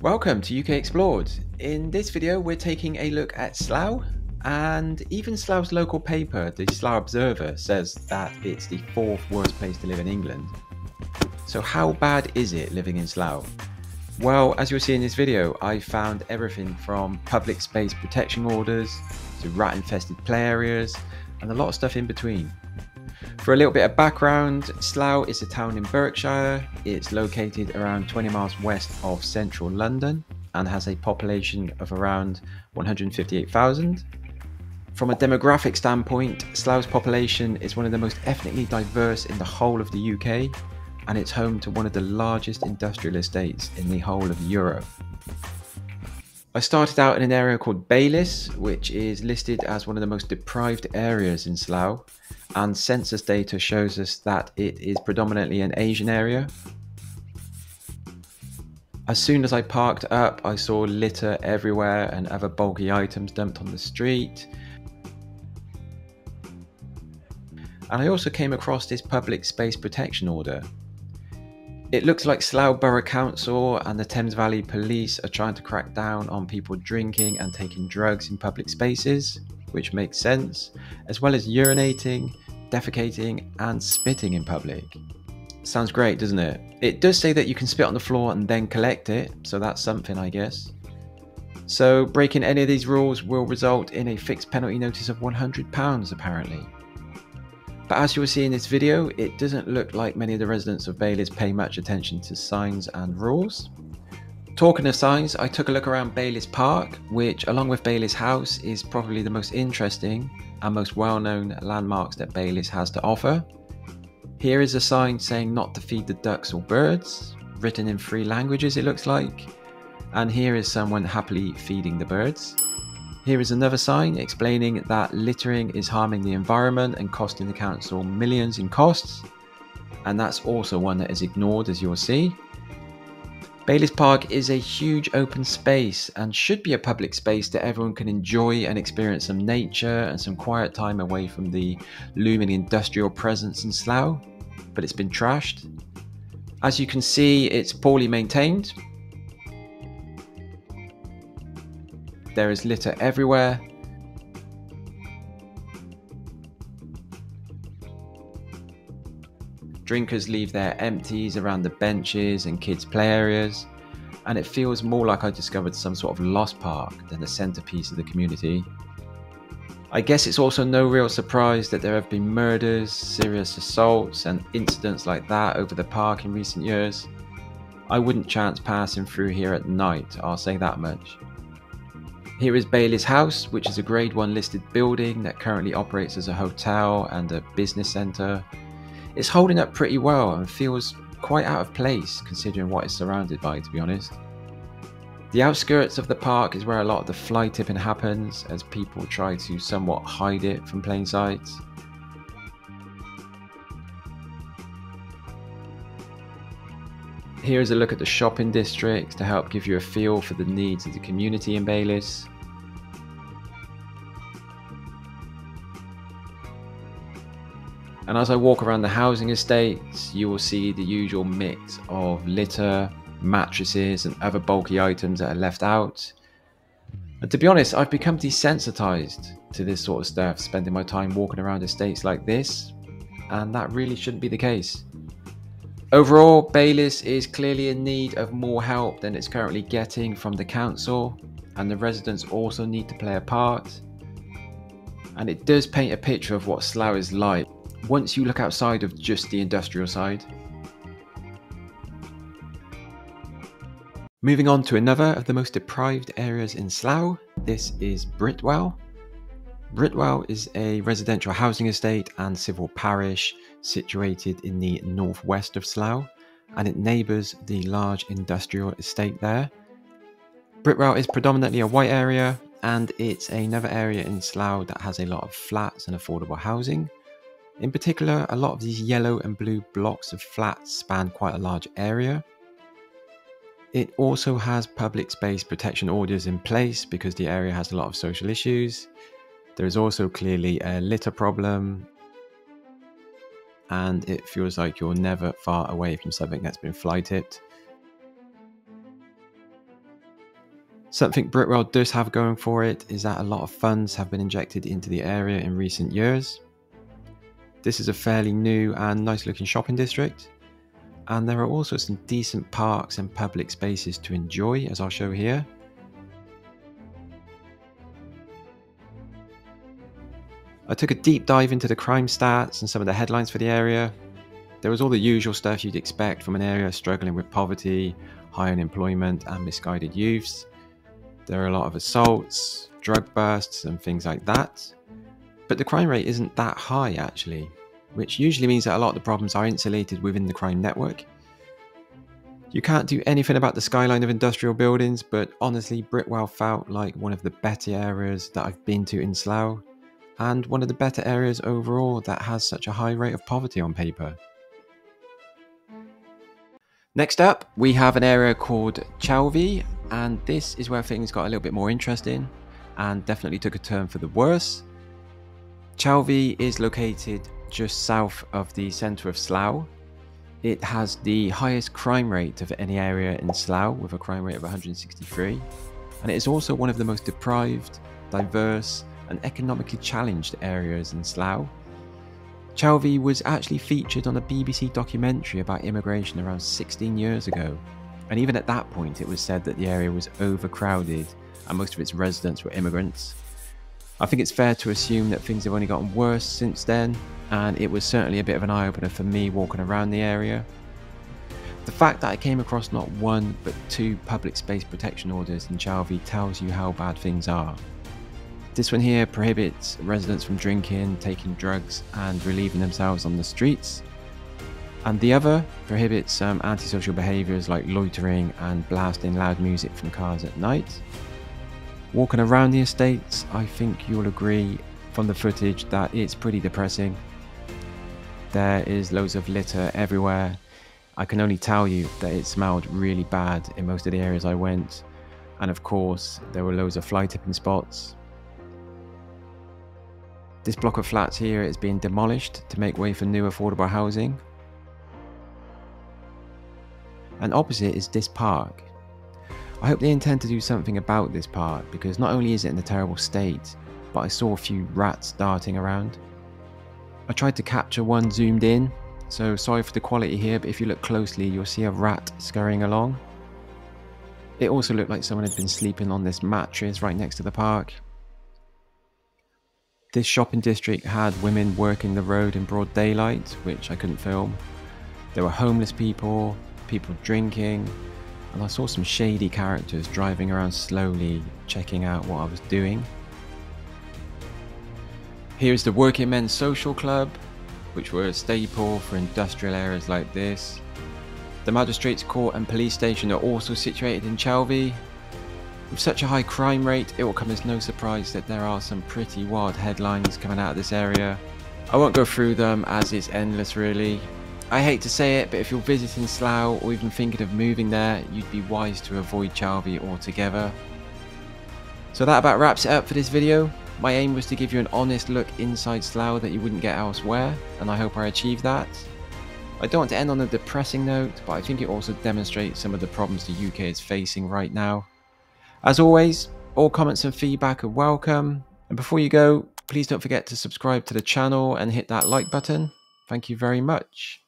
Welcome to UK Explored. In this video, we're taking a look at Slough, and even Slough's local paper, the Slough Observer, says that it's the fourth worst place to live in England. So, how bad is it living in Slough? Well, as you'll see in this video, I found everything from public space protection orders to rat infested play areas and a lot of stuff in between. For a little bit of background, Slough is a town in Berkshire. It's located around 20 miles west of central London and has a population of around 158,000. From a demographic standpoint, Slough's population is one of the most ethnically diverse in the whole of the UK, and it's home to one of the largest industrial estates in the whole of Europe. I started out in an area called Baylis, which is listed as one of the most deprived areas in Slough, and census data shows us that it is predominantly an Asian area. As soon as I parked up, I saw litter everywhere and other bulky items dumped on the street. And I also came across this public space protection order. It looks like Slough Borough Council and the Thames Valley Police are trying to crack down on people drinking and taking drugs in public spaces, which makes sense, as well as urinating, defecating, and spitting in public. Sounds great, doesn't it? It does say that you can spit on the floor and then collect it, so that's something, I guess. So, breaking any of these rules will result in a fixed penalty notice of £100, apparently. But as you will see in this video, it doesn't look like many of the residents of Baylis pay much attention to signs and rules. Talking of signs, I took a look around Baylis Park, which along with Baylis House is probably the most interesting and most well-known landmarks that Baylis has to offer. Here is a sign saying not to feed the ducks or birds, written in three languages it looks like. And here is someone happily feeding the birds. Here is another sign explaining that littering is harming the environment and costing the council millions in costs. And that's also one that is ignored as you'll see. Baylis Park is a huge open space and should be a public space that everyone can enjoy and experience some nature and some quiet time away from the looming industrial presence in Slough, but it's been trashed. As you can see, it's poorly maintained, There is litter everywhere. Drinkers leave their empties around the benches and kids' play areas, and it feels more like I discovered some sort of lost park than the centerpiece of the community. I guess it's also no real surprise that there have been murders, serious assaults, and incidents like that over the park in recent years. I wouldn't chance passing through here at night, I'll say that much. Here is Baylis House, which is a Grade 1 listed building that currently operates as a hotel and a business centre. It's holding up pretty well and feels quite out of place considering what it's surrounded by, to be honest. The outskirts of the park is where a lot of the fly tipping happens as people try to somewhat hide it from plain sight. Here is a look at the shopping districts to help give you a feel for the needs of the community in Baylis. And as I walk around the housing estates, you will see the usual mix of litter, mattresses, and other bulky items that are left out. And to be honest, I've become desensitized to this sort of stuff, spending my time walking around estates like this, and that really shouldn't be the case. Overall, Baylis is clearly in need of more help than it's currently getting from the council, and the residents also need to play a part. And it does paint a picture of what Slough is like once you look outside of just the industrial side. Moving on to another of the most deprived areas in Slough, this is Britwell. Britwell is a residential housing estate and civil parish situated in the northwest of Slough, and it neighbours the large industrial estate there. Britwell is predominantly a white area, and it's another area in Slough that has a lot of flats and affordable housing. In particular, a lot of these yellow and blue blocks of flats span quite a large area. It also has public space protection orders in place because the area has a lot of social issues. There is also clearly a litter problem, and it feels like you're never far away from something that's been fly tipped. Something Britwell does have going for it is that a lot of funds have been injected into the area in recent years. This is a fairly new and nice looking shopping district, and there are also some decent parks and public spaces to enjoy, as I'll show here. I took a deep dive into the crime stats and some of the headlines for the area. There was all the usual stuff you'd expect from an area struggling with poverty, high unemployment, and misguided youths. There are a lot of assaults, drug busts, and things like that. But the crime rate isn't that high actually, which usually means that a lot of the problems are insulated within the crime network. You can't do anything about the skyline of industrial buildings, but honestly, Britwell felt like one of the better areas that I've been to in Slough, and one of the better areas overall that has such a high rate of poverty on paper. Next up, we have an area called Chalvey, and this is where things got a little bit more interesting and definitely took a turn for the worse. Chalvey is located just south of the centre of Slough. It has the highest crime rate of any area in Slough with a crime rate of 163 and it is also one of the most deprived, diverse and economically challenged areas in Slough Chalvey was actually featured on a BBC documentary about immigration around 16 years ago, and even at that point it was said that the area was overcrowded and most of its residents were immigrants. I think it's fair to assume that things have only gotten worse since then, and it was certainly a bit of an eye opener for me walking around the area. The fact that I came across not one but two public space protection orders in Chalvey tells you how bad things are. This one here prohibits residents from drinking, taking drugs, and relieving themselves on the streets. And the other prohibits um, antisocial behaviours like loitering and blasting loud music from cars at night. Walking around the estates, I think you'll agree from the footage that it's pretty depressing. There is loads of litter everywhere. I can only tell you that it smelled really bad in most of the areas I went. And of course, there were loads of fly tipping spots, this block of flats here is being demolished to make way for new affordable housing. And opposite is this park. I hope they intend to do something about this park because not only is it in a terrible state, but I saw a few rats darting around. I tried to capture one zoomed in, so sorry for the quality here, but if you look closely, you'll see a rat scurrying along. It also looked like someone had been sleeping on this mattress right next to the park, this shopping district had women working the road in broad daylight, which I couldn't film. There were homeless people, people drinking, and I saw some shady characters driving around slowly, checking out what I was doing. Here is the Working Men's Social Club, which were a staple for industrial areas like this. The Magistrates Court and Police Station are also situated in Chalvey, with such a high crime rate, it will come as no surprise that there are some pretty wild headlines coming out of this area. I won't go through them as it's endless really. I hate to say it, but if you're visiting Slough or even thinking of moving there, you'd be wise to avoid Chalvey altogether. So that about wraps it up for this video. My aim was to give you an honest look inside Slough that you wouldn't get elsewhere, and I hope I achieved that. I don't want to end on a depressing note, but I think it also demonstrates some of the problems the UK is facing right now. As always, all comments and feedback are welcome. And before you go, please don't forget to subscribe to the channel and hit that like button. Thank you very much.